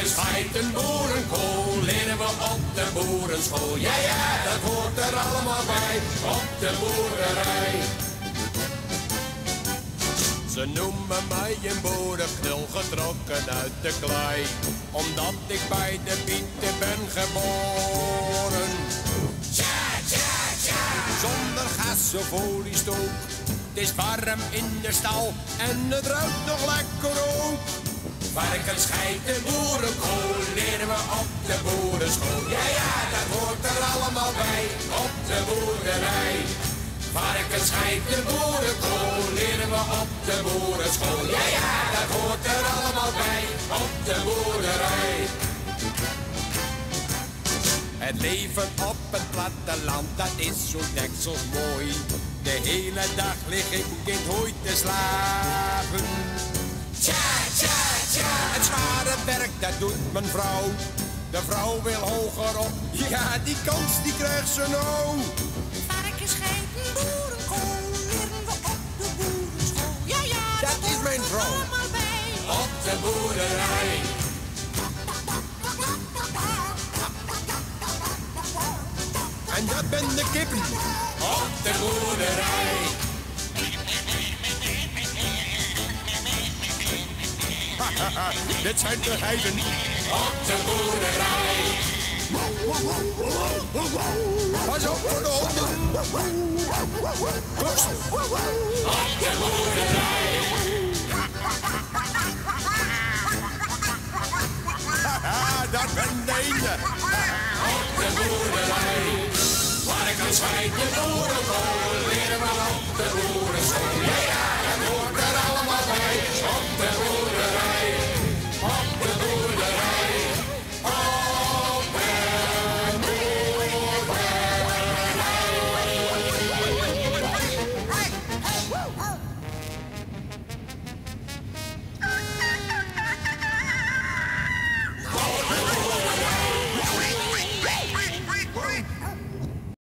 Varkens, geiten, boerenkool leren we op de boerenschool. Ja, ja, dat hoort er allemaal bij op de boerderij. Ze noemen mij een boerenknul getrokken uit de klei. Omdat ik bij de bieten ben geboren. Tja, tja, tja. Zonder gas of oliestook. Het is warm in de stal en het ruikt nog lekker ook. Varkens, geiten, boerenkool leren we op de boerenschool. Ja, ja, dat hoort er allemaal bij op de boerderij. Varkens, geiten, boerenkool leren we op de boerenschool. Ja, ja, dat hoort er allemaal bij op de boerderij. Het leven op het platteland, dat is zo deksels mooi. De hele dag lig ik in hooi te slapen. Dat doet mijn vrouw. De vrouw wil hoger op, ja, die kans die krijgt ze nou. Varkens, geiten, boerenkool leren we op de boerenschool. Ja, ja, Dat is mijn vrouw. allemaal bij. Op de boerderij. En dat ben de kippen. Op de boerderij. Dit zijn de heiden. Op de boerderij. Pas op voor de honden. Klos. Op de boerderij. Daar ben de. Op de boerderij. Varkens, geiten, boerenkool